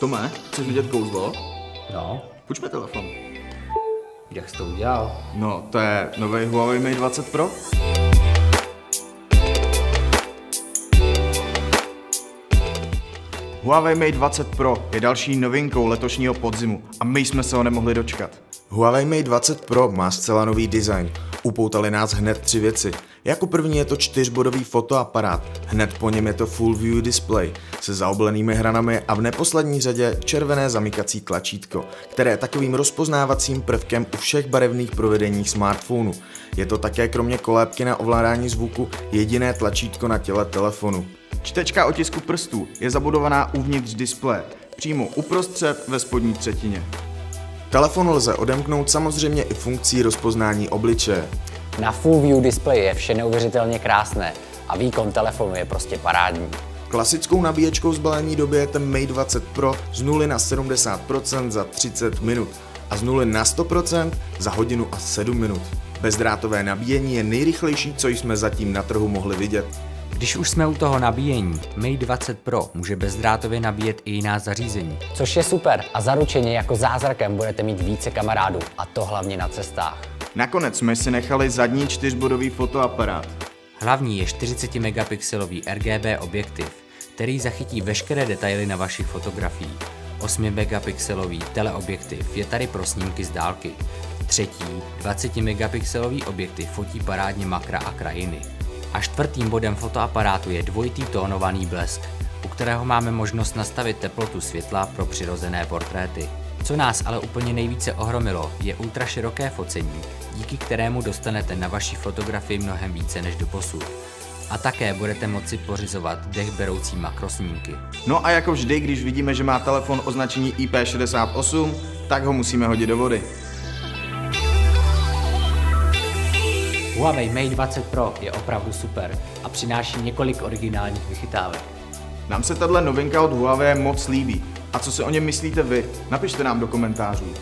Tome, chceš vidět kouzlo? No, Půjč mi telefon. jak jsi to udělal? No, to je nový Huawei Mate 20 Pro. Huawei Mate 20 Pro je další novinkou letošního podzimu a my jsme se ho nemohli dočkat. Huawei Mate 20 Pro má zcela nový design. Upoutali nás hned tři věci. Jako první je to čtyřbodový fotoaparát, hned po něm je to Full View Display se zaoblenými hranami a v neposlední řadě červené zamykací tlačítko, které je takovým rozpoznávacím prvkem u všech barevných provedeních smartphonu. Je to také kromě kolébky na ovládání zvuku jediné tlačítko na těle telefonu. Čtečka otisku prstů je zabudovaná uvnitř displeje, přímo uprostřed ve spodní třetině. Telefon lze odemknout samozřejmě i funkcí rozpoznání obličeje. Na Full View displeji je vše neuvěřitelně krásné a výkon telefonu je prostě parádní. Klasickou nabíječkou zbalení dobijete Mate 20 Pro z 0 na 70% za 30 minut a z 0 na 100% za hodinu a 7 minut. Bezdrátové nabíjení je nejrychlejší, co jsme zatím na trhu mohli vidět. Když už jsme u toho nabíjení, Mate 20 Pro může bezdrátově nabíjet i jiná zařízení. Což je super a zaručeně jako zázrakem budete mít více kamarádů a to hlavně na cestách. Nakonec jsme si nechali zadní čtyřbodový fotoaparát. Hlavní je 40 megapixelový RGB objektiv, který zachytí veškeré detaily na vašich fotografiích. 8 megapixelový teleobjektiv je tady pro snímky z dálky. Třetí 20 megapixelový objektiv fotí parádně makra a krajiny. A čtvrtým bodem fotoaparátu je dvojitý tónovaný blesk, u kterého máme možnost nastavit teplotu světla pro přirozené portréty. Co nás ale úplně nejvíce ohromilo, je ultraširoké focení, díky kterému dostanete na vaší fotografii mnohem více než do posud. A také budete moci pořizovat dechberoucí makrosnímky. No a jako vždy, když vidíme, že má telefon označení IP68, tak ho musíme hodit do vody. Huawei Mate 20 Pro je opravdu super a přináší několik originálních vychytávek. Nám se tahle novinka od Huawei moc líbí. A co si o něm myslíte vy? Napište nám do komentářů.